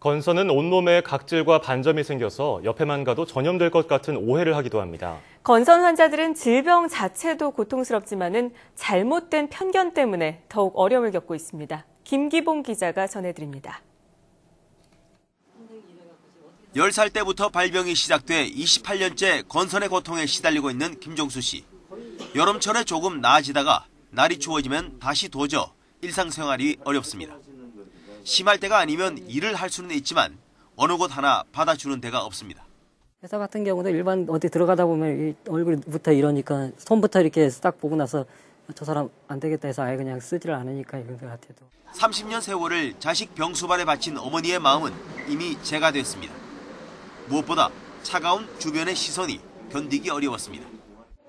건선은 온몸에 각질과 반점이 생겨서 옆에만 가도 전염될 것 같은 오해를 하기도 합니다. 건선 환자들은 질병 자체도 고통스럽지만은 잘못된 편견 때문에 더욱 어려움을 겪고 있습니다. 김기봉 기자가 전해드립니다. 10살 때부터 발병이 시작돼 28년째 건선의 고통에 시달리고 있는 김종수 씨. 여름철에 조금 나아지다가 날이 추워지면 다시 도저 일상생활이 어렵습니다. 심할 때가 아니면 일을 할 수는 있지만 어느 곳 하나 받아주는 데가 없습니다. 회사 같은 경우도 일반 어디 들어가다 보면 이 얼굴부터 이러니까 손부터 이렇게 딱 보고 나서 저 사람 안 되겠다 해서 아예 그냥 쓰지를 않으니까 이런 것 같아도. 30년 세월을 자식 병수발에 바친 어머니의 마음은 이미 재가 됐습니다. 무엇보다 차가운 주변의 시선이 견디기 어려웠습니다.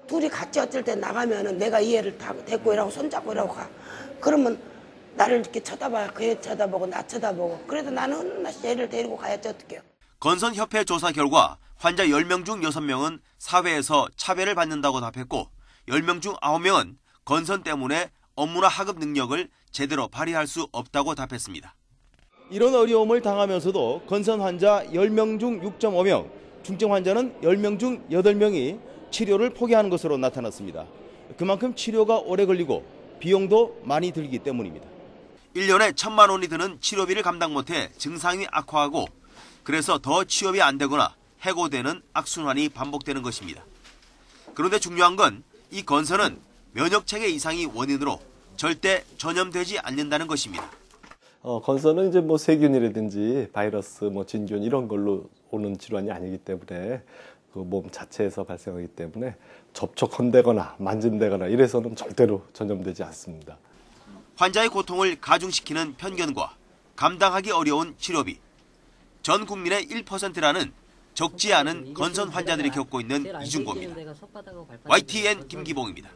둘이 같이 어쩔 때 나가면은 내가 이 애를 다 데리고 이라고 손잡고 이라고 가. 그러면 나를 이렇게 쳐다봐. 그 애 쳐다보고 나 쳐다보고. 그래도 나는 나 애를 데리고 가야지 어떡해요. 건선협회 조사 결과 환자 10명 중 6명은 사회에서 차별을 받는다고 답했고 10명 중 9명은 건선 때문에 업무나 하급 능력을 제대로 발휘할 수 없다고 답했습니다. 이런 어려움을 당하면서도 건선 환자 10명 중 6.5명, 중증 환자는 10명 중 8명이 치료를 포기하는 것으로 나타났습니다. 그만큼 치료가 오래 걸리고 비용도 많이 들기 때문입니다. 1년에 천만 원이 드는 치료비를 감당 못해 증상이 악화하고 그래서 더 취업이 안 되거나 해고되는 악순환이 반복되는 것입니다. 그런데 중요한 건 이 건선은 면역체계 이상이 원인으로 절대 전염되지 않는다는 것입니다. 어, 건선은 이제 뭐 세균이라든지 바이러스, 뭐 진균 이런 걸로 오는 질환이 아니기 때문에 그 몸 자체에서 발생하기 때문에 접촉한다거나 만진다거나 이래서는 절대로 전염되지 않습니다. 환자의 고통을 가중시키는 편견과 감당하기 어려운 치료비. 전 국민의 1%라는 적지 않은 건선 환자들이 겪고 있는 이중고입니다. YTN 김기봉입니다.